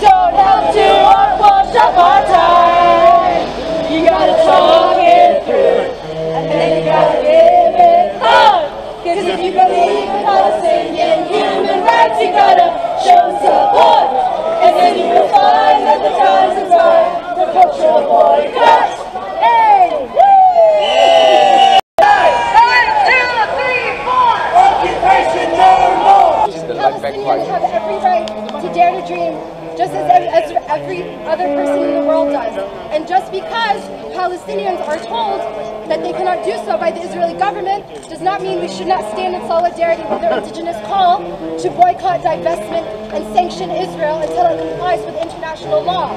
don't help to. You gotta talk it through, and then you gotta live it up. Cause if you believe in Palestinian human rights, you gotta show support. Palestinians have every right to dare to dream, just as, as every other person in the world does. And just because Palestinians are told that they cannot do so by the Israeli government does not mean we should not stand in solidarity with their indigenous call to boycott, divestment, and sanction Israel until it complies with international law.